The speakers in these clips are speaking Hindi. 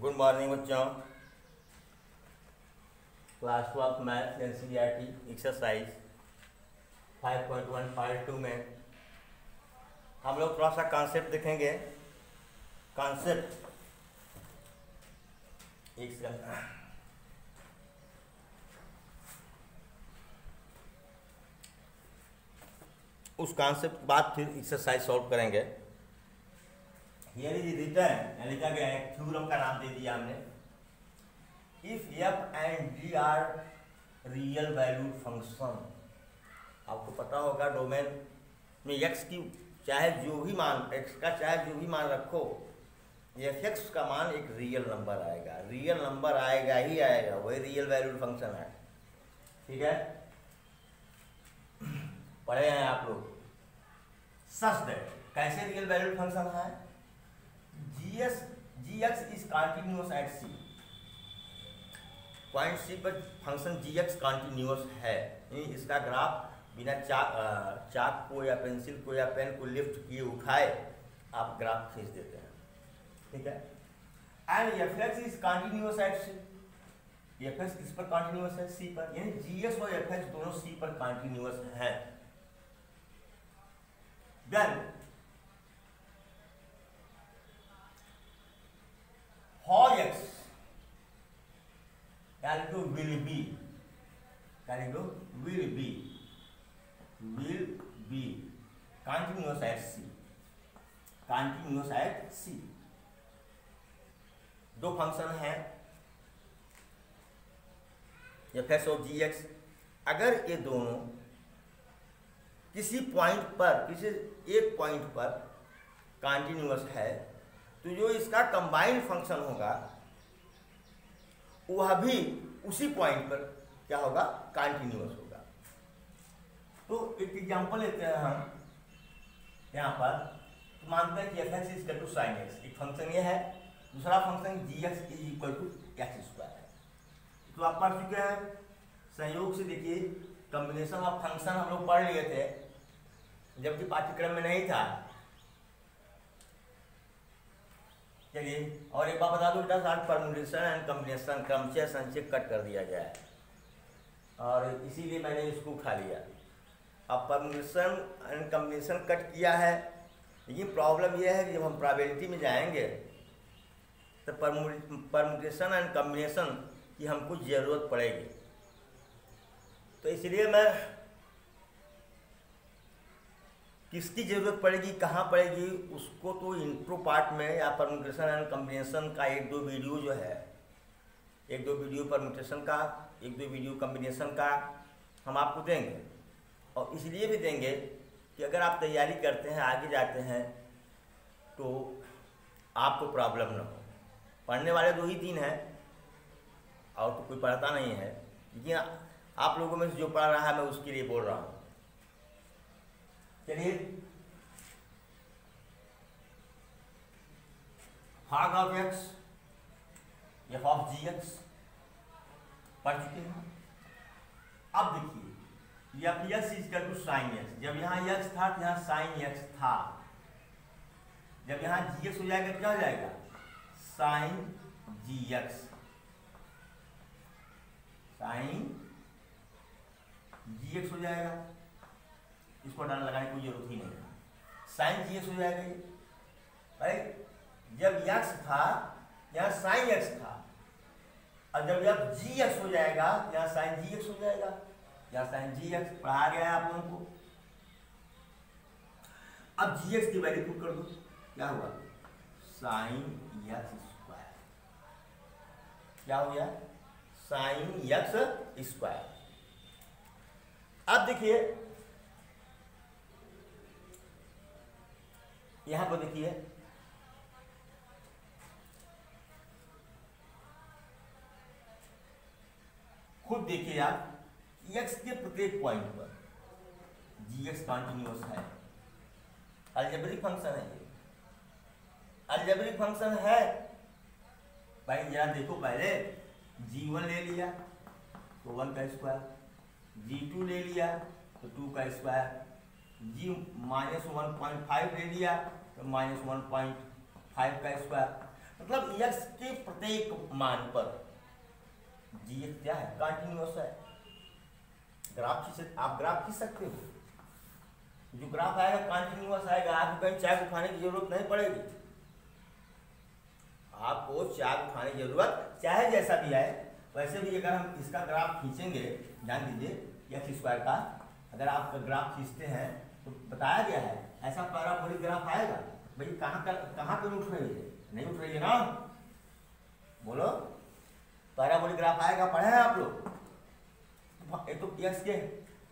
गुड मॉर्निंग बच्चों। Class twelfth math N C R T exercise five point one five two में। हम लोग थोड़ा सा कॉन्सेप्ट देखेंगे। कॉन्सेप्ट एक सेकंड उस कॉन्सेप्ट बाद फिर एक्सरसाइज सॉल्व करेंगे। हियर इज़ रिटर्न लिखा गया है थ्योरम का नाम दे दिया हमने। If F and G are real value function आपको पता होगा डोमेन में एक्स की, चाहे जो भी मान एक्स का चाहे जो भी मान रखो एफ़ एक्स का मान एक रियल नंबर आएगा। रियल नंबर आएगा ही आएगा, वही रियल वैल्यू फ़ंक्शन है। ठीक है? पढ़े हैं आप लोग। सच दैट कैसे रियल वैल्यू फ़ंक्शन है? GS GX is continuous at C. Point C पर फ़ंक्शन जी एक्स कॉन्टीन्यूस है। इसका ग्राफ बिना चाक चाक को या पेंसिल को या पेन को लिफ्ट किए उठाए, आप ग्राफ खींच देते हैं। ठीक है? And F x is continuous at C F x किस पर कॉन्टिन्यूस है? सी पर। यानी जी एक्स और एफ़ एक्स दोनों सी पर कॉन्टिन्यूस हैं। Then 4x carrying to will be carrying to will be will be continuous at c continuous at c दो फ़ंक्शन हैं F S of G x अगर ये दोनों किसी पॉइंट पर किसी एक पॉइंट पर कंटिन्यूस है तो जो इसका कंबाइंड फ़ंक्शन होगा, वह भी उसी पॉइंट पर क्या होगा? कॉन्टिन्यूस होगा। तो एक एग्जांपल लेते हैं हम। यहाँ पर तो मानते हैं कि F x is to sine x एक फ़ंक्शन ये है, दूसरा function G x is equal to x square है। तो आप पढ़ चुके हैं। संयोग से देखिए कॉम्बिनेशन ऑफ़ फ़ंक्शन हम लोग पढ़ लिए थे, जबकि पाठ्यक्रम में नहीं था। चलिए, और एक बात बता दूँ बेटा साथ परमुटेशन एंड कम्बिनेशन क्रमशः संचय कट कर दिया गया है और इसीलिए मैंने इसको उठा लिया। अब परमुटेशन एंड कम्बिनेशन कट किया है। लेकिन प्रॉब्लम यह है कि जब हम प्रॉबिलिटी में जाएँगे तो परमुटेशन एंड कम्बिनेशन की हमको ज़रूरत पड़ेगी। तो इसलिए मैं किसकी ज़रूरत पड़ेगी, कहाँ पड़ेगी, उसको तो इंट्रो पार्ट में या परमुटेशन एंड कम्बिनेशन का एक दो वीडियो जो है, एक दो वीडियो परमुटेशन का, एक दो वीडियो कम्बिनेशन का हम आपको देंगे। और इसलिए भी देंगे कि अगर आप तैयारी करते हैं, आगे जाते हैं तो आपको प्रॉब्लम ना हो। पढ़ने वाले दो ही तीन हैं, और तो कोई पढ़ता नहीं है। लेकिन आप लोगों में से जो पढ़ रहा है, मैं उसके लिए बोल रहा हूँ। चलिए। भाग of x F of G x पढ़ चुके हैं। अब देखिए एफ़ एक्स इज़ कर टू साइन एक्स जब यहाँ एक्स था तो यहाँ साइन एक्स था। जब यहाँ जी एक्स हो जाएगा क्या हो जाएगा? Sine G x sine G x हो जाएगा। इसको डाल लगाने की ज़रूरत ही नहीं। साइन जी एक्स हो जाएगा। ये राइट जब यक्स था, यहाँ साइन एक्स था, और जब जब जी एक्स हो जाएगा, यहाँ साइन जी एक्स हो जाएगा। यहाँ साइन जी एक्स पढ़ा गया है आप लोगों को। अब जी एक्स की वैल्यू पुट कर दो। क्या हुआ? साइन एक्स स्क्वायर क्या हो गया? साइन एक्स स्क्वायर अब देखिए यहाँ पर देखिए। खुद देखिए आप एक्स के प्रत्येक पॉइंट पर जी एक्स कॉन्टिन्यूस है। अलजेब्रिक फ़ंक्शन है ये। अलजेब्रिक फ़ंक्शन है। भाई जरा देखो पहले जी वन ले लिया तो वन का स्क्वायर जी टू ले लिया तो टू का स्क्वायर जी माइनस वन पॉइंट फाइव ले लिया तो माइनस वन पॉइंट फाइव का स्क्वायर। मतलब यक्स के प्रत्येक मान पर जी एक्स क्या है? कंटिन्यूस है। ग्राफ खींच आप ग्राफ खींच सकते हो। जो ग्राफ आएगा कंटिन्यूस आएगा। आपको कहीं चाय उठाने की ज़रूरत नहीं पड़ेगी। आपको चाय उठाने की ज़रूरत चाहे जैसा भी आए, वैसे भी अगर हम इसका ग्राफ खींचेंगे, ध्यान दीजिए एक्स स्क्वायर का, अगर आप ग्राफ खींचते हैं तो बताया गया है, ऐसा पैराबोलिक ग्राफ आएगा। भाई, कहाँ कहाँ पे उठ रही है? नहीं उठ रही है ना? बोलो। पैराबोलिक ग्राफ आएगा, पढ़े हैं आप लोग? ये तो एक्स के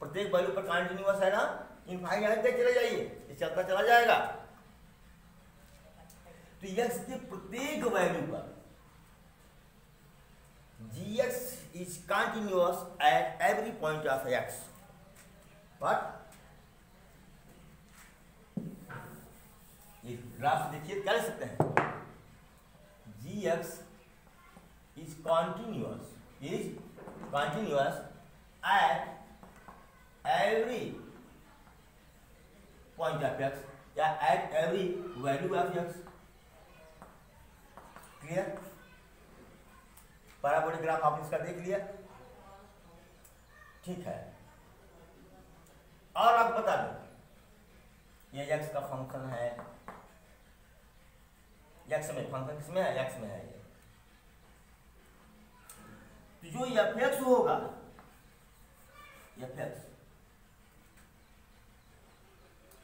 प्रत्येक वैल्यू पर कंटिन्यूअस है ना? इनफाइनाइट तक चले जाइए। ये चलता चला जाएगा। तो एक्स के प्रत्येक वैल्यू पर gx is continuous at every point of x but ये ग्राफ देखिए कह सकते हैं। G x is continuous is continuous at every point of x या at every value of x clear parabolic graph आपने इसका देख लिया। ठीक है। और आप बता दो, ये एक्स का फ़ंक्शन है। यक्स में फ़ंक्शन किसमें है यक्स में है ये तो जो एफ़ एक्स होगा एफ़ एक्स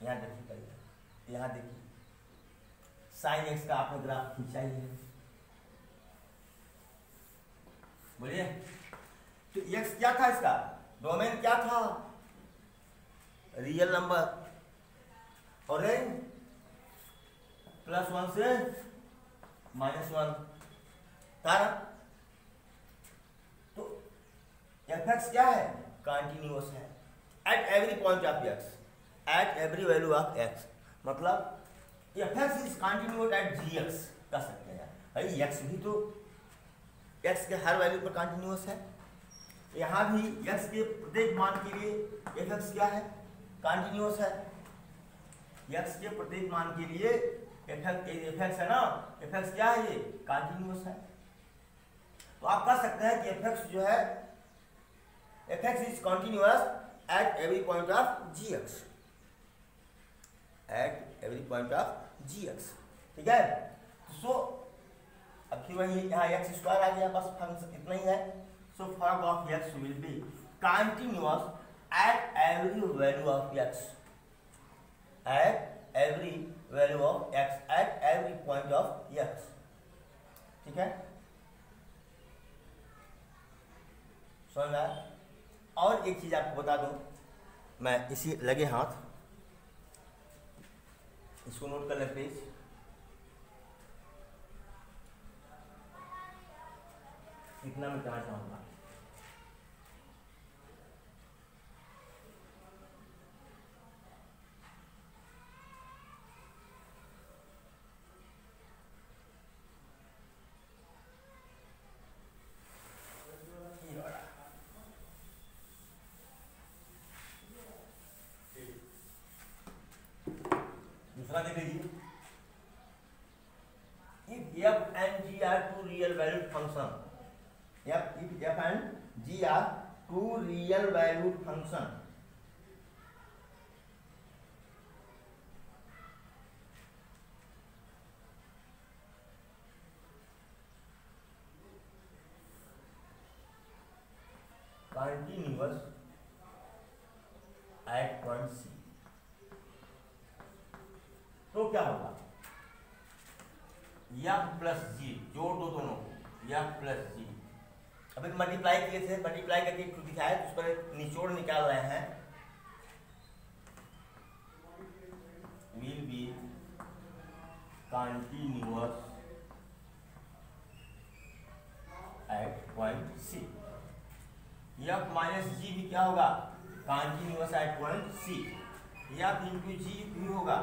यहाँ देखिए पहले यहाँ देखिए साइन एक्स का आपने ग्राफ खींचा ही है बोलिए तो एक्स क्या था इसका डोमेन क्या था रियल नंबर और प्लस वन से माइनस वन। था तो एफ़ एक्स क्या है? कंटिन्यूस है। At every point of x at every value of x मतलब F x is continuous at G x कह सकते हैं। भाई एक्स भी तो एक्स के हर वैल्यू पर कंटिन्यूस है। यहाँ भी एक्स के प्रत्येक मान के लिए एफ़ एक्स क्या है? कॉन्टिन्यूस है। एक्स के प्रत्येक मान के लिए ना एफ़ क्या है ये? कंटिन्यूस है। तो आप कह सकते हैं कि एफ़ जो है F is continuous at every point of G x at every point of G x ठीक है? सो अब फिर वही यहाँ एक्स स्क्वायर आ गया, बस फ़ंक्शन इतना ही है। So form of x will be continuous at every value of x at every value of x at every point of x ठीक है? समझ में और एक चीज़ आपको बता दूँ, मैं इसी लगे हाथ, इसको नोट कर ले प्लीज़ इतना मैं कहना चाहूँगा। Continuous at point c. तो क्या होगा? यफ प्लस जी जोड़ दो दोनों को। यफ प्लस जी अभी मल्टीप्लाई किए थे मल्टीप्लाई करके टू दिखाए तो उस पर निचोड़ निकाल रहे हैं। Will be continuous at point C F minus G भी क्या होगा? Continuous at point C F into G भी होगा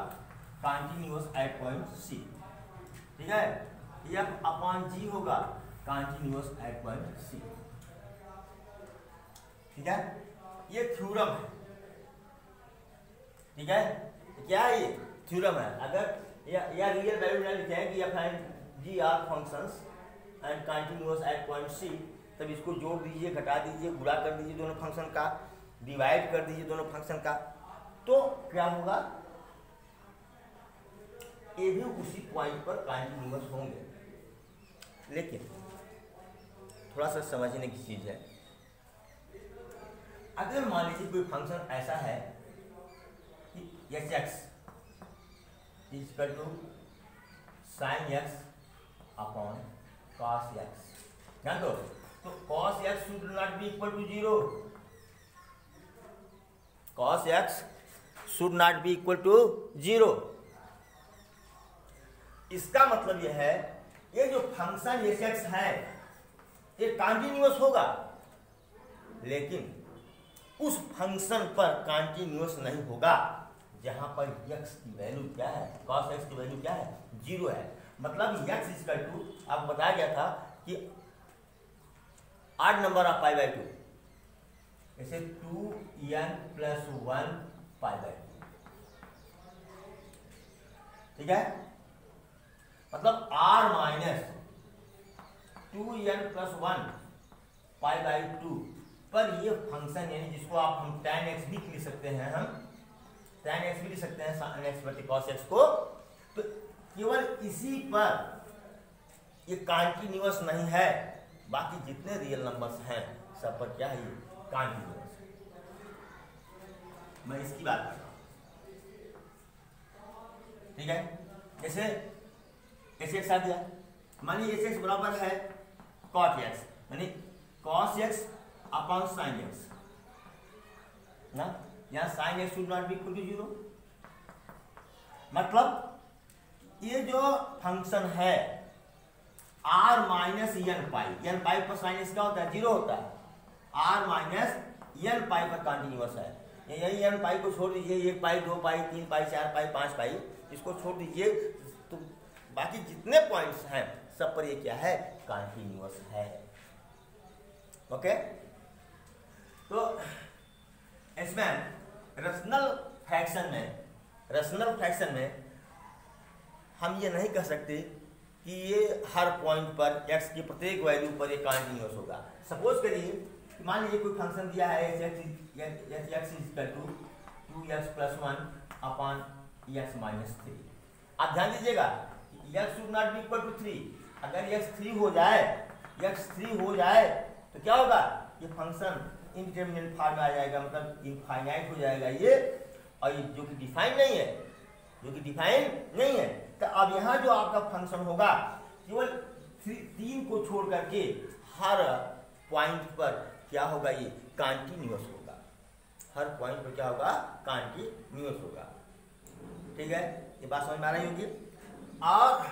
कॉन्टिन्यूस एट पॉइंट सी ठीक है? एफ़ अपॉन जी होगा कॉन्टिन्यूस एट पॉइंट सी ठीक है? ये थ्योरम है। ठीक है? क्या ये थ्योरम है? अगर या, या रियल वैल्यू लिखे कि F G are functions and continuous at point C तब इसको जोड़ दीजिए, घटा दीजिए गुड़ा कर दीजिए दोनों फ़ंक्शन का डिवाइड कर दीजिए दोनों फ़ंक्शन का। तो क्या होगा? ये भी उसी पॉइंट पर कंटिन्यूअस होंगे। लेकिन थोड़ा सा समझने की चीज़ है। अगर मान लीजिए कोई फ़ंक्शन ऐसा है कि H x to sine x upon cos x जान दो। तो cos x should not be equal to zero cos x should not be equal to zero इसका मतलब यह है, ये जो फ़ंक्शन एच एक्स है, ये कॉन्टिन्यूस होगा। लेकिन उस फ़ंक्शन पर कॉन्टिन्यूस नहीं होगा, जहाँ पर x की वैल्यू क्या है कॉस एक्स की वैल्यू क्या है ज़ीरो है। मतलब x इजकल टू आपको बताया गया था कि आठ number of pi by two. जैसे two N plus one pi by two. ठीक है? मतलब R minus two N plus one pi by two पर ये फ़ंक्शन यानी जिसको आप हम tan एक्स भी लिख सकते हैं हम, tan एक्स भी लिख सकते हैं sin cos x को। तो केवल इसी पर ये कॉन्टिन्यूस नहीं है। बाकी जितने रियल नंबर्स हैं, सब पर क्या है कॉन्टिन्यूस मैं इसकी बात कर रहा हूँ। ठीक है? जैसे एच एक्स आ गया? मानिए एच एक्स बराबर है कॉट एक्स यानी cos x upon sine x ना? यहाँ sine x should not be equal to zero मतलब ये जो फ़ंक्शन है R minus N pi N pi पर साइन क्या होता है? ज़ीरो होता है। आर माइनस एन पाई पर कंटिन्यूस है। यही एन पाई को छोड़ दीजिए। एक पाई दो पाई तीन पाई चार पाई पाँच पाई इसको छोड़ दीजिए। तो बाकी जितने पॉइंट्स हैं, सब पर ये क्या है? कंटिन्यूस है। ओके तो इसमें रसनल फ्रैक्शन में रसनल फ्रैक्शन में हम ये नहीं कह सकते कि ये हर पॉइंट पर x की प्रत्येक वैल्यू पर ये कॉन्टिन्यूस होगा। सपोज़ करिए मान लीजिए कोई फ़ंक्शन दिया है एक्स एक्स एक्स आप ध्यान दीजिएगा x should not be equal to three अगर एक्स थ्री हो जाए एक्स थ्री हो जाए तो क्या होगा? ये फ़ंक्शन इनडिटर्मिनेट फॉर्म में आ जाएगा मतलब इनफाइनाइट हो जाएगा ये। और ये जो कि डिफाइन नहीं है, जो कि डिफाइन नहीं है तो अब यहाँ जो आपका फ़ंक्शन होगा, केवल तीन को छोड़ करके हर पॉइंट पर क्या होगा ये? कॉन्टिन्यूस होगा। हर पॉइंट पर क्या होगा? कॉन्टिन्यूस होगा। ठीक है? ये बात समझ में आ रही होगी? और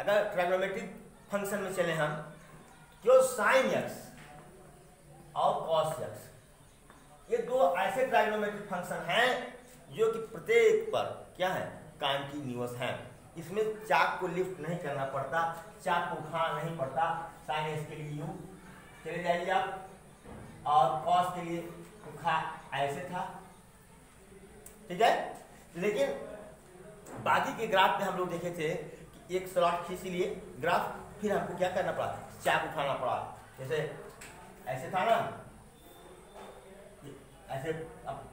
अगर ट्राइग्नोमेट्रिक फ़ंक्शन में चले हम, जो साइन एक्स और कॉस एक्स ये दो ऐसे ट्राइग्नोमेट्रिक फ़ंक्शन हैं जो कि प्रत्येक पर क्या है? कॉन्टिन्यूस हैं। इसमें चाक को लिफ्ट नहीं करना पड़ता, चाक को उठाना नहीं पड़ता। साइन एक्स के लिए यू चले जाइए आप। और कॉस के लिए उठा ऐसे था। ठीक है? लेकिन बाकी के ग्राफ में हम लोग देखे थे कि एक स्लॉट खींच लिए ग्राफ फिर हमको क्या करना पड़ा? चाक उठाना पड़ा। जैसे ऐसे था ना? ऐसे अब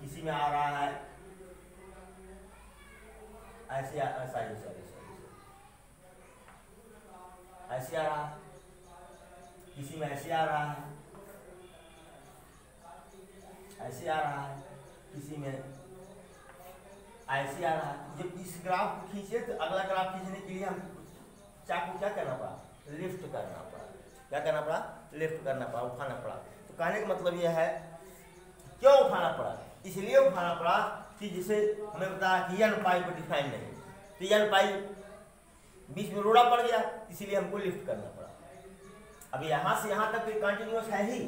किसी में आ रहा है। ऐसे ही सॉरी सॉरी ऐसे आ रहा किसी में ऐसे आ रहा है ऐसे आ रहा है किसी में ऐसे आ रहा है जब इस ग्राफ को खींचे तो अगला ग्राफ खींचने के लिए हम चाकू क्या करना पड़ा? लिफ्ट करना पड़ा। क्या करना पड़ा? लिफ्ट करना पड़ा, उठाना पड़ा। तो कहने का मतलब यह है, क्यों उठाना पड़ा? इसलिए उठाना पड़ा कि जिसे हमें बताया कि यन पाई को डिफाइन नहीं तो यन पाई बीच में रोड़ा पड़ गया, इसीलिए हमको लिफ्ट करना पड़ा। अब यहाँ से यहाँ तक तो कंटिन्यूस है ही।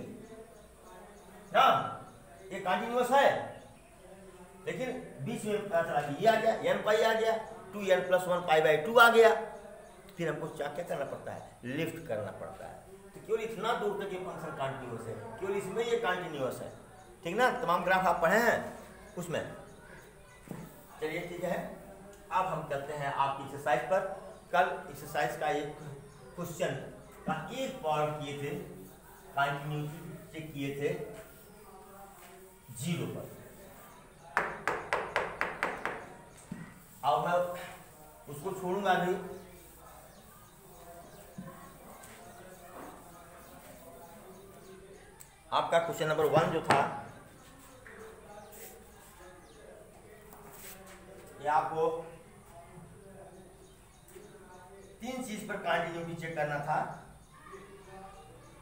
ना? ये कंटिन्यूस है। लेकिन बीच में पता चला कि ये आ गया एन पाई आ गया two N plus one pi by two आ गया। फिर हमको क्या क्या करना पड़ता है? लिफ्ट करना पड़ता है। तो केवल इतना दूर तक ये फ़ंक्शन कंटिन्यूस है। केवल इसमें ये कंटिन्यूस है। ठीक ना? तमाम ग्राफ आप पढ़े हैं? उसमें। चलिए ठीक है। अब हम चलते हैं आपकी एक्सरसाइज पर। कल एक्सरसाइज का एक क्वेश्चन का एक पार्ट किए थे। कंटिन्यूटी चेक किए थे। ज़ीरो पर। अब मैं उसको छोड़ूँगा अभी आपका क्वेश्चन नंबर वन जो था ये आपको तीन चीज़ पर कंटिन्यूटी चेक करना था।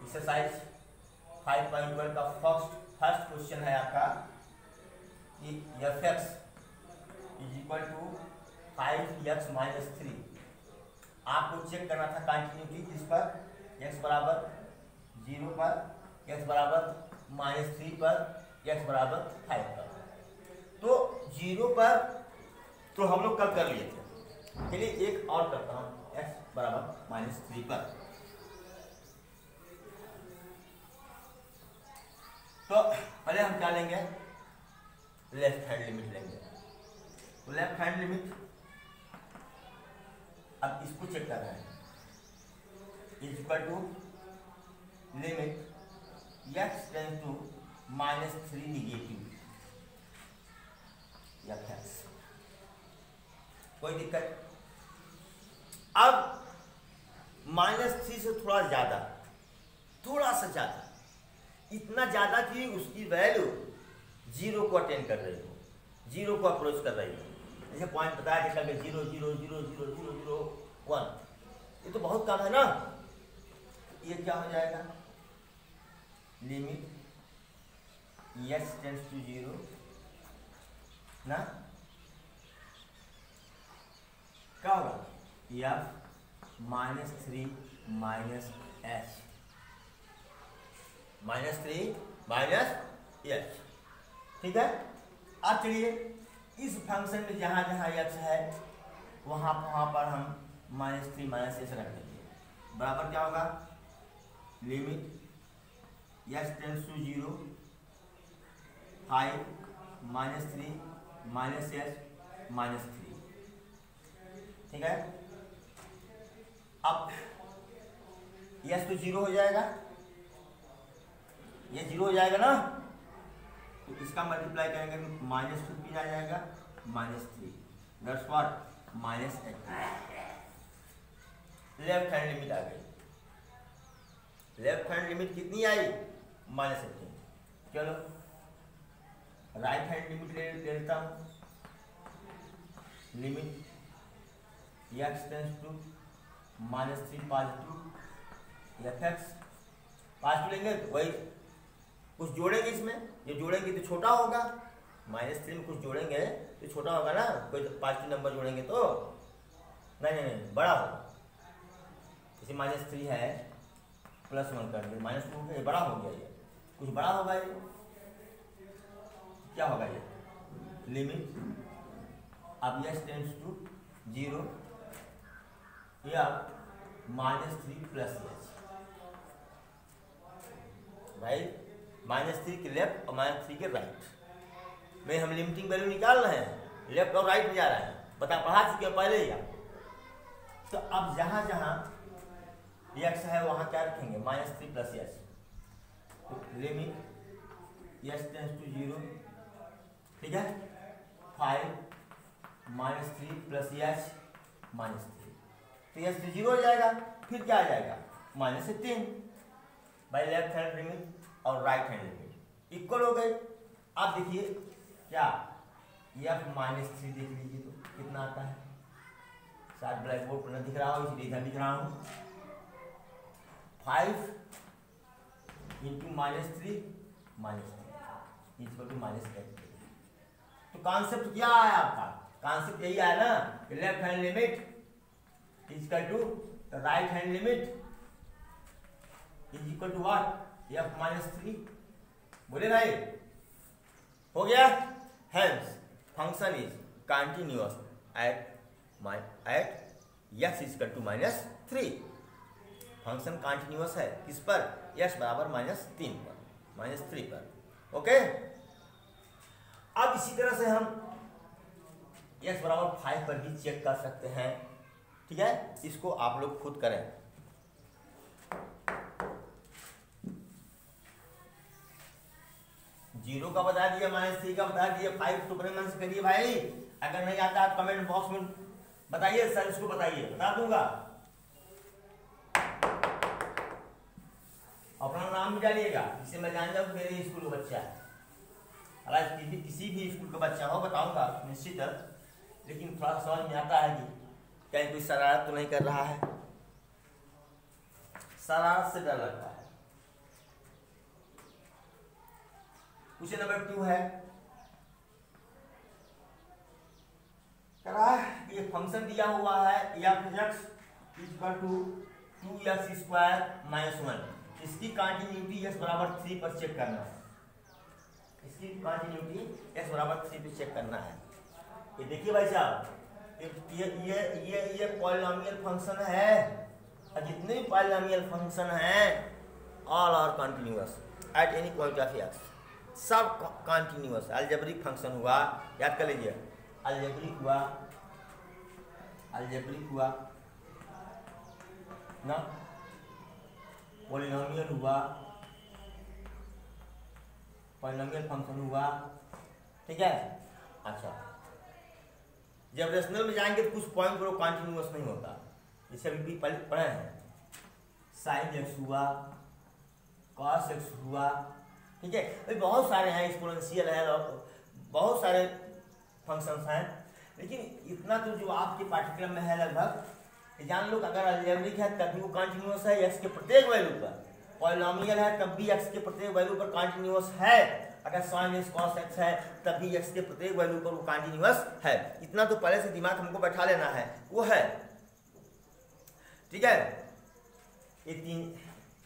एक्सरसाइज 5.1 का फ़र्स्ट फ़र्स्ट क्वेश्चन है आपका। कि F x is equal to five x minus three आपको चेक करना था कंटिन्यूटी किस पर? एक्स बराबर ज़ीरो पर एक्स बराबर माइनस थ्री पर एक्स बराबर फाइव पर। तो ज़ीरो पर तो हम लोग कल कर लिए थे। चलिए एक और करता हूँ। एक्स बराबर माइनस थ्री पर। तो पहले हम क्या लेंगे? लेफ़्ट हैंड लिमिट लेंगे। तो लेफ़्ट हैंड लिमिट अब इसको चेक कर रहे हैं। Is equal to limit x tends to minus three negative x कोई दिक्कत अब माइनस थ्री से थोड़ा ज़्यादा, थोड़ा सा ज़्यादा, इतना ज़्यादा कि उसकी वैल्यू ज़ीरो को अटेंड कर रही हो, ज़ीरो को अप्रोच कर रही हो। जैसे पॉइंट बताया जैसा कि zero zero zero zero zero zero, one, ये तो बहुत कम है ना? ये क्या हो जाएगा? Limit x tends to zero ना? क्या होगा F minus three minus H minus three minus H ठीक है? अब चलिए, इस फ़ंक्शन में जहाँ जहाँ एक्स है, वहाँ वहाँ पर हम माइनस थ्री माइनस एच रख देंगे। बराबर क्या होगा? Limit H tends to zero five minus three minus H minus three ठीक है? अब यस तो ज़ीरो हो जाएगा। ये ज़ीरो हो जाएगा ना? तो इसका मल्टीप्लाई करेंगे माइनस टू फिफ्टीन आ जाएगा माइनस थ्री दस what minus eight left hand limit आ गई। लेफ़्ट हैंड लिमिट कितनी आई? माइनस एटीन चलो राइट हैंड लिमिट ले लेता हूँ। Limit x tends to minus three positive F x positive लेंगे तो वही कुछ जोड़ेंगे इसमें। जो जोड़ेंगे तो छोटा होगा। माइनस थ्री में कुछ जोड़ेंगे तो छोटा होगा ना। कोई पॉजिटिव नंबर जोड़ेंगे तो। नहीं नहीं नहीं, बड़ा होगा। जैसे माइनस थ्री है प्लस वन कर दिया। माइनस टू ये बड़ा हो गया ये। कुछ बड़ा होगा ये। क्या होगा ये? लिमिट अब यस टेंस टू ज़ीरो या minus three plus H right minus three के लेफ़्ट और माइनस थ्री के राइट में हम लिमिटिंग वैल्यू निकाल रहे हैं। लेफ़्ट और राइट में जा रहे हैं। बता, पढ़ा चुके पहले ही आप तो अब जहाँ जहाँ एक्स है, वहाँ क्या रखेंगे? Minus three plus H limit S tends to zero ठीक है? Five minus three plus H minus तो एस ज़ीरो हो जाएगा, फिर क्या आ जाएगा? माइनस से तीन। बाई लेफ़्ट हैंड लिमिट और राइट हैंड लिमिट इक्वल हो गए अब देखिए, क्या? एफ़ माइनस थ्री देख लीजिए तो कितना आता है? शायद ब्लैक बोर्ड पर दिख रहा हो, इसलिए इधर दिख रहा हूँ। Five into minus three minus three. Equal to minus eight तो कॉन्सेप्ट क्या आया आपका? कॉन्सेप्ट यही आया ना left hand limit equal to right hand limit is equal to what F minus three बोले भाई, हो गया? Hence function is continuous at at x equal to minus three function continuous है किस पर? एक्स बराबर माइनस तीन पर माइनस थ्री पर। ओके अब इसी तरह से हम एक्स बराबर फाइव पर भी चेक कर सकते हैं। ठीक है? इसको आप लोग खुद करें। ज़ीरो का बता दिया, माइनस थ्री का बता दिया फाइव सुपरमेंट से करिए भाई। अगर नहीं आता कमेंट बॉक्स में बताइए सर इसको बताइए, बता दूँगा। अपना नाम भी डालिएगा जिससे मैं जान जाऊँ मेरे स्कूल का बच्चा है। किसी भी स्कूल का बच्चा हो, बताऊँगा, निश्चित लेकिन थोड़ा समझ में आता है कि कहीं कोई शरारत तो नहीं कर रहा है। शरारत से डर लगता है। क्वेश्चन नंबर टू है। ये फ़ंक्शन दिया हुआ है F x to two x square minus one इसकी कंटिन्यूटी एक्स बराबर थ्री पर चेक करना है। इसकी कंटिन्यूटी एक्स बराबर थ्री पर चेक करना है। ये देखिए भाई साहब ये ये ये ये पॉलिनोमियल फ़ंक्शन है। जितने भी पॉलिनोमियल फ़ंक्शन हैं all are continuous at any point of x सब कंटिन्यूअस अलजेब्रिक फ़ंक्शन हुआ। याद कर लीजिए। अलजेब्रिक हुआ। अलजेब्रिक हुआ। ना? पॉलिनोमियल हुआ। पॉलिनोमियल फ़ंक्शन हुआ। ठीक है? अच्छा। जब रेशनल में जाएँगे तो कुछ पॉइंट पर कंटिन्यूस नहीं होता। जैसे अभी भी पढ़े हैं। साइन एक्स हुआ कॉस एक्स हुआ, ठीक है? अभी बहुत सारे हैं एक्सपोनेंशियल है बहुत सारे फ़ंक्शंस हैं। लेकिन इतना तो जो आपके पाठ्यक्रम में है लगभग जान लो अगर अलजेब्रिक है तभी वो कंटिन्यूस है एक्स के प्रत्येक वैल्यू पर। पॉलिनोमियल है, तब भी एक्स के प्रत्येक वैल्यू पर कंटिन्यूस है। अगर साइन एक्स कॉस एक्स है, तब भी एक्स के प्रत्येक वैल्यू पर वो कंटिन्यूस है। इतना तो पहले से दिमाग हमको बैठा लेना है। वो है। ठीक है? ये तीन,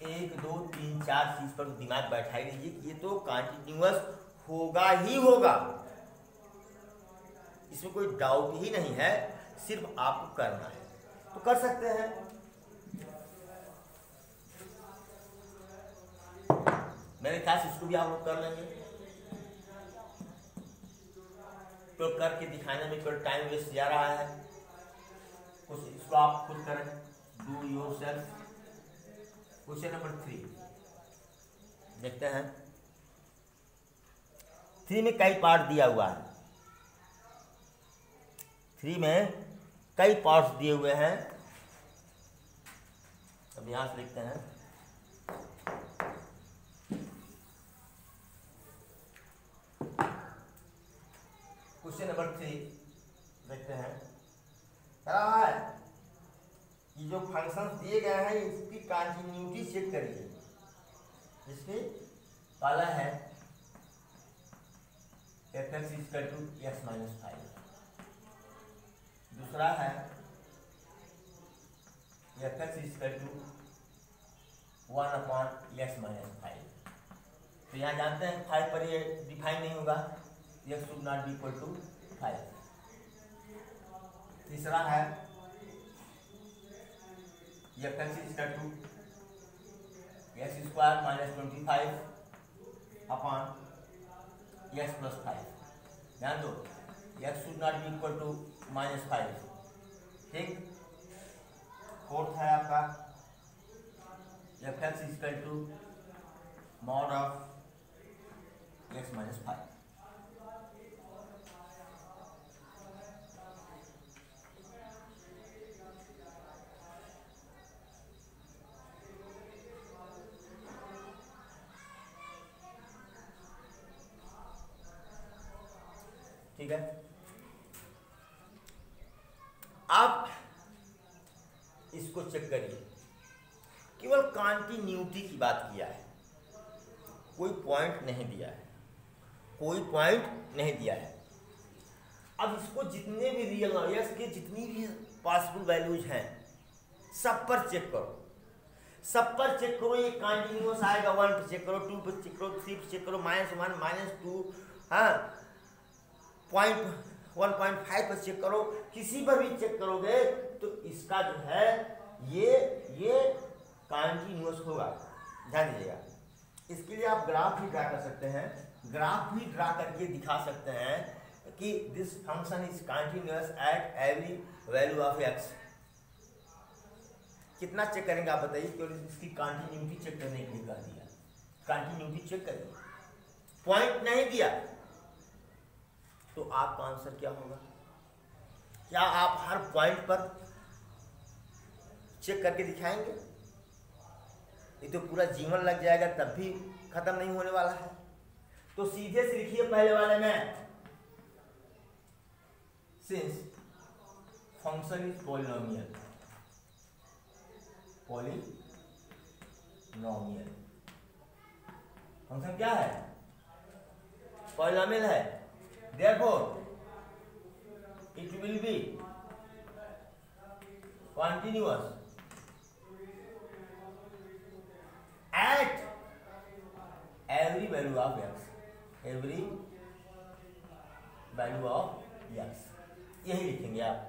एक, दो, तीन, चार चीज़ पर दिमाग बैठा ही लीजिए ये तो कंटिन्यूस होगा ही होगा। इसमें कोई डाउट ही नहीं है। सिर्फ़ आपको करना है। तो कर सकते हैं। मेरे ख्याल से इसको भी आप लोग कर लेंगे। तो करके दिखाने में थोड़ा टाइम वेस्ट जा रहा है। कुछ इसको आप खुद करें। Do yourself question number three देखते हैं। थ्री में कई पार्ट दिया हुआ है। थ्री में कई पार्ट्स दिए हुए हैं। अब यहाँ से लिखते हैं। क्वेश्चन नंबर थ्री देखते हैं। क्या है ये जो फ़ंक्शंस दिए गए हैं, इसकी कंटिन्यूटी चेक करिए। इसके पहला है F x is equal to x minus five दूसरा है F x is equal to one upon x minus five तो यहाँ जानते हैं फाइव पर ये डिफाइन नहीं होगा। X should not be equal to 5 तीसरा है two x square minus twenty five upon x plus five ध्यान दो x should not be equal to minus five ठीक फोर्थ है आपका F x is to mod of x minus five ठीक है? आप इसको चेक करिए। केवल कंटिन्यूटी की बात किया है। कोई पॉइंट नहीं दिया है। कोई पॉइंट नहीं दिया है। अब इसको जितने भी रियल नॉलेज के जितनी भी पॉसिबल वैल्यूज़ हैं, सब पर चेक करो। सब पर चेक करो, ये कंटिन्यूस आएगा। वन पर चेक करो टू पर चेक करो थ्री पर चेक करो माइनस वन माइनस टू हाँ पॉइंट वन पॉइंट फाइव पर चेक करो, किसी पर भी चेक करोगे तो इसका जो है, ये ये कंटिन्यूस होगा। ध्यान दीजिएगा। इसके लिए आप ग्राफ भी ड्रा कर सकते हैं। ग्राफ भी ड्रा करके दिखा सकते हैं कि this function is continuous at every value of x कितना चेक करेंगे आप बताइए केवल इसकी कंटिन्यूटी चेक करने के लिए कह दिया। कंटिन्यूटी चेक करिए। पॉइंट नहीं दिया। तो आपका आंसर क्या होगा? क्या आप हर पॉइंट पर चेक करके दिखाएँगे? ये तो पूरा जीवन लग जाएगा, तब भी खत्म नहीं होने वाला है। तो सीधे से लिखिए पहले वाले में। Since function is polynomial polynomial function क्या है? पॉलिनोमियल है। Therefore it will be continuous at every value of x every value of x यही लिखेंगे आप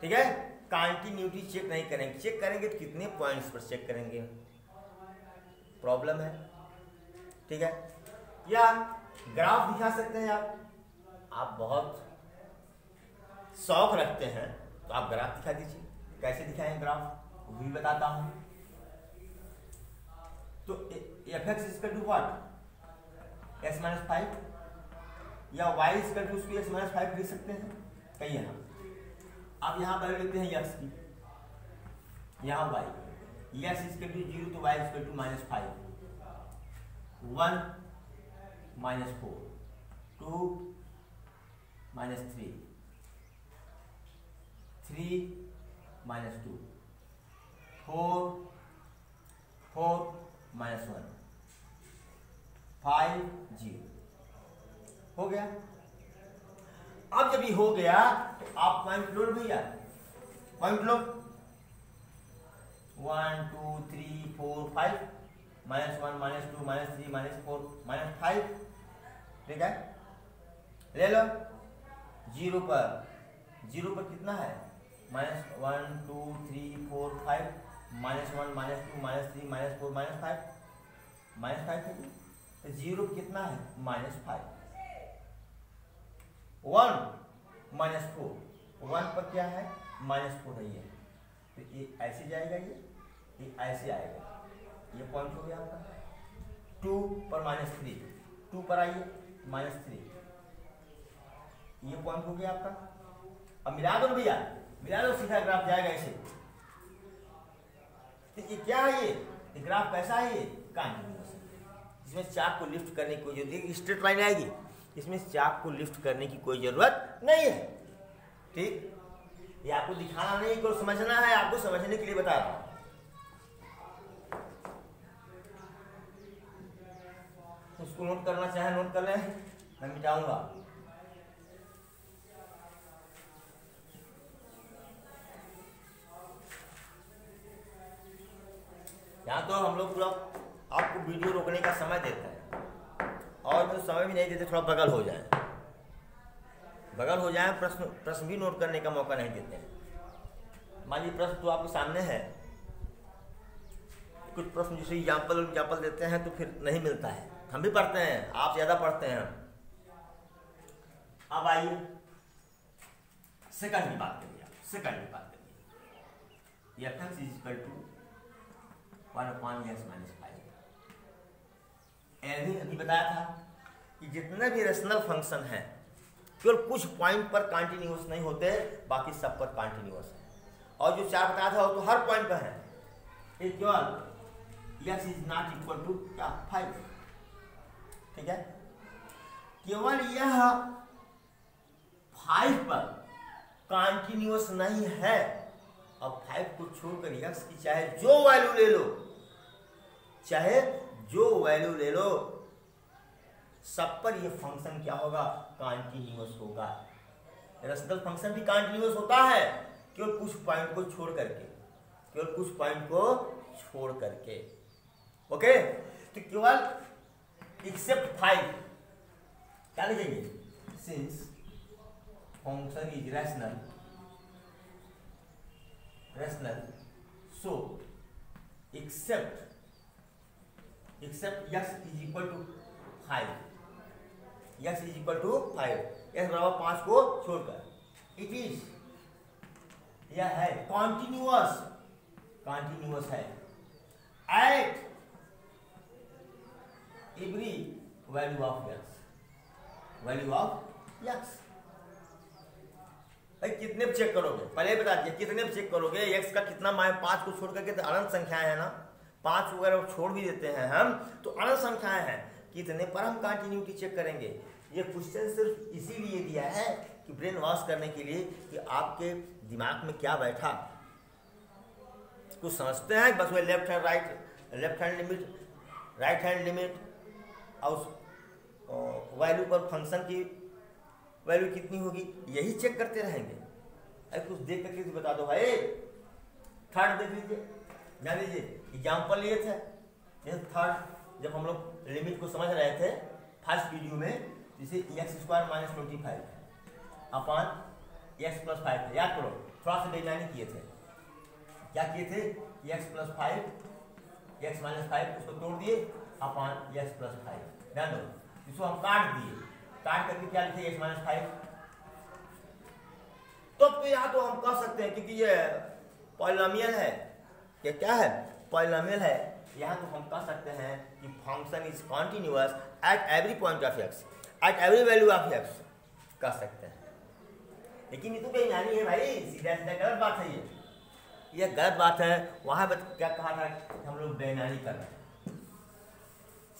ठीक है कंटिन्यूटी चेक नहीं करेंगे चेक करेंगे तो कितने पॉइंट्स पर चेक करेंगे प्रॉब्लम है ठीक है या ग्राफ दिखा सकते हैं आप? आप बहुत शौक रखते हैं तो आप ग्राफ दिखा दीजिए। कैसे दिखाएँ ग्राफ? भी बताता हूँ। तो एफ़ एक्स इसका to what x minus five या वाई इसका टू उसको एक्स माइनस फाइव लिख सकते हैं? कहीं यहाँ। अब यहाँ पर लेते हैं यक्स की। यहाँ वाई यक्स इसके टू ज़ीरो तो वाई इसके to minus five one minus four, two minus three three minus two, four four minus one, five zero. हो गया? अब जब ये हो गया तो आप पॉइंट लो भैया, पॉइंट लो one, two, three, four, five, minus one, minus two, minus three, minus four, minus five ठीक है? ले लो। ज़ीरो पर। ज़ीरो पर कितना है? Minus one, two, three, four, five. Minus one, minus two, minus three, minus four, minus five. Minus five है तो ज़ीरो कितना है? Minus five. One minus four. One पर क्या है? माइनस फोर है ये। तो ये ऐसे जाएगा ये। ये ऐसे आएगा। ये पॉइंट हो गया आपका। टू पर माइनस थ्री। टू पर आइए। Minus three. ये पॉइंट हो गया आपका। अब मिला दो भैया। मिला दो सीधा ग्राफ जाएगा ऐसे। तो ये क्या है ये, ग्राफ कैसा है ये? कंटिन्यूस इसमें चाक को लिफ्ट करने की कोई ज़रूरत स्ट्रेट लाइन आएगी। इसमें चाक को लिफ्ट करने की कोई ज़रूरत नहीं है। ठीक? ये आपको दिखाना नहीं को समझना है आपको समझने के लिए बता रहा हूँ। उसको नोट करना चाहे नोट कर लें, मैं मिटाऊँगा यहाँ तो हम लोग पूरा आपको वीडियो रोकने का समय देते हैं, और जो समय भी नहीं देते, थोड़ा बगल हो जाए। बगल हो जाए, प्रश्न प्रश्न भी नोट करने का मौका नहीं देते हैं। मान लीजिए प्रश्न तो आपके सामने है, कुछ प्रश्न जैसे एग्ज़ाम्पल एग्ज़ाम्पल देते हैं तो फिर नहीं मिलता है। हम भी पढ़ते हैं, आप ज़्यादा पढ़ते हैं। अब आइए सेकंड की बात करिए सेकंड की बात करिए। F is equal to one upon X minus five अभी अभी बताया था कि जितने भी रेशनल फ़ंक्शन हैं, केवल कुछ पॉइंट पर कंटिन्यूस नहीं होते, बाकी सब पर कंटिन्यूस है। और जो चार बताया था, वो तो हर पॉइंट पर है। इज़ नॉट इक्वल टू क्या? फाइव ठीक है? केवल यह फाइव पर कॉन्टिन्यूस नहीं है। अब फाइव को छोड़कर यक्स की चाहे जो वैल्यू ले लो, चाहे जो वैल्यू ले लो, सब पर ये फ़ंक्शन क्या होगा? कॉन्टिन्यूस होगा। रेशनल फ़ंक्शन भी कॉन्टिन्यूस होता है, केवल कुछ पॉइंट को छोड़ करके, केवल कुछ पॉइंट को छोड़ करके। ओके तो केवल एक्सेप्ट फाइव क्या लिखेंगे since function is rational rational so except except X is equal to five X is equal to five X बराबर पाँच को छोड़कर। इट इज़ यह है। कॉन्टिन्यूअस कॉन्टिन्यूअस है। At every value of X value of X भाई, कितने पे चेक करोगे? पहले बता दिए कितने पे चेक करोगे? एक्स का कितना मान पाँच को छोड़ करके तो अनंत संख्याएँ है ना? पाँच वगैरह छोड़ भी देते हैं हम तो अनंत संख्याएँ हैं। कितने पर हम कंटिन्यूटी चेक करेंगे? ये क्वेश्चन सिर्फ़ इसीलिए दिया है कि ब्रेन वॉश करने के लिए कि आपके दिमाग में क्या बैठा। कुछ समझते हैं? बस वो left hand right left hand limit right hand limit और उस वैल्यू पर फ़ंक्शन की वैल्यू कितनी होगी, यही चेक करते रहेंगे। अरे कुछ देख करके तो बता दो भाई। थर्ड देख लीजिए। जान लीजिए एग्ज़ाम्पल लिए थे। जैसे थर्ड जब हम लोग लिमिट को समझ रहे थे फ़र्स्ट वीडियो में जैसे X square minus twenty five upon X plus five याद करो, थोड़ा सा बेईमानी किए थे। क्या किए थे? X plus five X minus five उसको तोड़ दिए। अपॉन एक्स प्लस फाइव ध्यान दो इसको हम काट दिए। काट करके क्या लिखे? एक्स माइनस फाइव तो, तो यहाँ तो हम कह सकते हैं क्योंकि ये पॉलिनोमियल है। ये क्या है? पॉलिनोमियल है। यहाँ तो हम कह सकते हैं कि function is continuous at every point of X at every value of X कह सकते हैं। लेकिन ये तो बेईमानी है भाई। सीधा सीधा गलत बात है ये। ये गलत बात है। वहाँ पर क्या कहा था? हम लोग बेईमानी कर रहे हैं।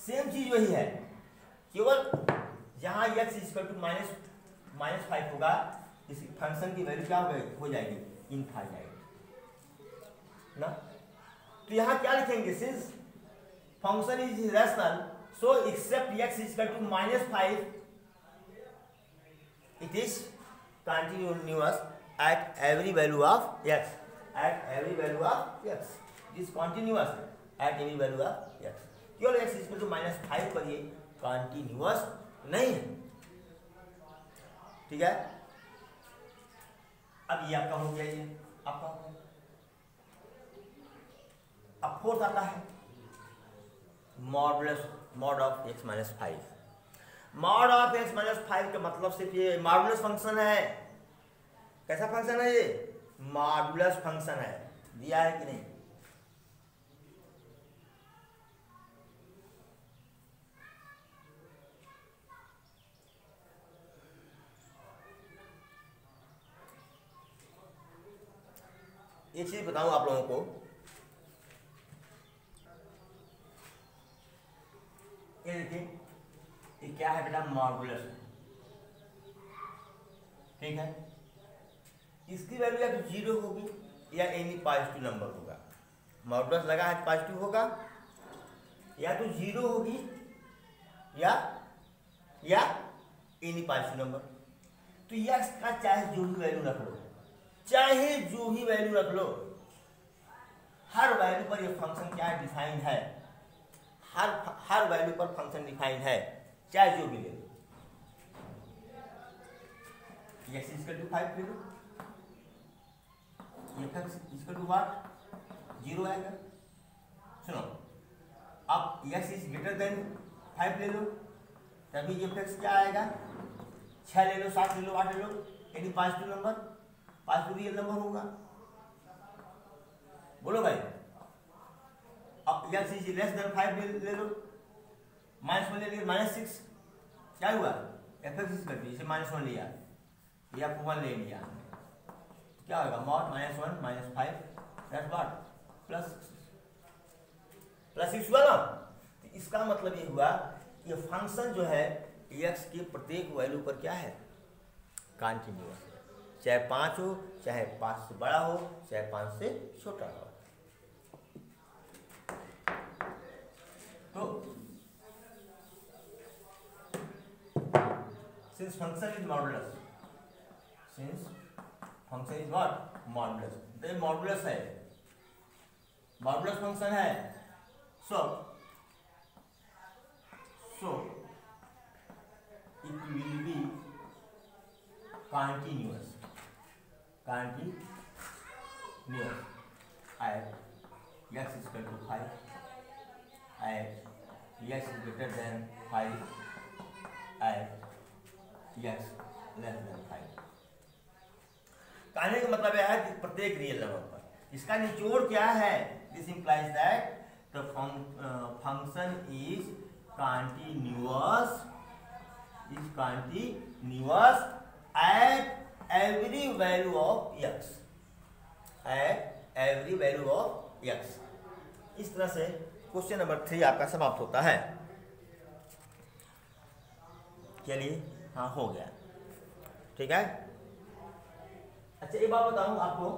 सेम चीज़ वही है। केवल जहाँ X equal to minus minus five होगा। इस फ़ंक्शन की वैल्यू क्या हो जाएगी। इनफाइनाइट ना? तो यहाँ क्या लिखेंगे? Since function is rational so except X equal to minus five it is continuous at every value of X every value of x. It is continuous at every value of x. केवल x equal to minus five पर ये कंटिन्यूअस नहीं है। ठीक है? अब ये आपका हो गया ये। आपका अब फोर्थ आता है। Modulus mod of X minus five mod of X minus five का मतलब सिर्फ़ ये मॉडुलस फ़ंक्शन है। कैसा फ़ंक्शन है ये? मॉडुलस फ़ंक्शन है। दिया है कि नहीं? एक चीज़ बताऊँ आप लोगों को। ये देखिए, ये क्या है बेटा? मॉडुलस ठीक है? इसकी वैल्यू या तो ज़ीरो होगी या एनी पॉजिटिव नंबर होगा। मॉडुलस लगा है पॉजिटिव होगा। या तो ज़ीरो होगी या या एनी पॉजिटिव नंबर तो यह का चाहे जो भी वैल्यू रख लो। चाहे जो भी वैल्यू रख लो, हर वैल्यू पर ये फ़ंक्शन क्या है डिफाइंड है? हर हर वैल्यू पर फ़ंक्शन डिफाइंड है, चाहे जो भी ले लो। टू फाइव ले लो। X equal to what zero आएगा। सुनो, अब X is greater than five ले लो, तभी एफ़ एक्स क्या आएगा? छह ले लो, सात ले लो, आठ ले लो, यानी positive number. Positive real number होगा। बोलो भाई। अब X is less than five ले लो माइनस वन ले लिया माइनस सिक्स क्या हुआ? एफ़ एक्स कर दी माइनस वन लिया। या वन ले लिया। क्या होगा? Mod minus one minus five that what plus plus six हुआ ना? तो इसका मतलब ये हुआ कि फ़ंक्शन जो है एक्स के प्रत्येक वैल्यू पर क्या है? कॉन्टिन्यूस चाहे पाँच हो, चाहे पाँच से बड़ा हो, चाहे पाँच से छोटा हो। तो since function is modulus since function is not modulus modulus है। मॉडुलस फ़ंक्शन है। So so it will be continuous continuous at x is equal to 5 at x is greater than 5 at x less than 5 कहने का मतलब यह है कि प्रत्येक रियल नंबर पर। इसका निचोड़ क्या है? This implies that the function is continuous is continuous at every value of X at every value of X इस तरह से क्वेश्चन नंबर थ्री आपका समाप्त होता है। चलिए हाँ हो गया। ठीक है? अच्छा एक बात बताऊँ आपको।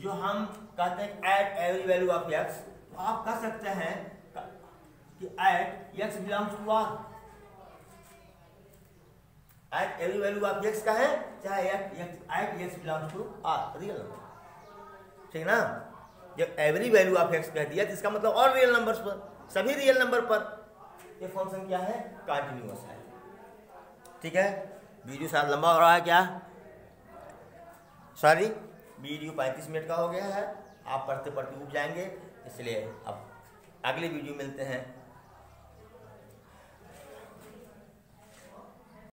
जो हम कहते हैं at every value of X आप कह सकते हैं कि at X belongs to R at every value of X का है, चाहे at X belongs to R real number ठीक ना? जब एवरी वैल्यू ऑफ़ एक्स कह दिया तो इसका मतलब और रियल नंबर्स पर, सभी रियल नंबर पर। ये फ़ंक्शन क्या है? कंटिन्यूअस है। ठीक है? वीडियो शायद लंबा हो रहा है क्या? सॉरी वीडियो पैंतीस मिनट का हो गया है। आप पढ़ते पढ़ते उठ जाएँगे। इसलिए अब अगले वीडियो मिलते हैं।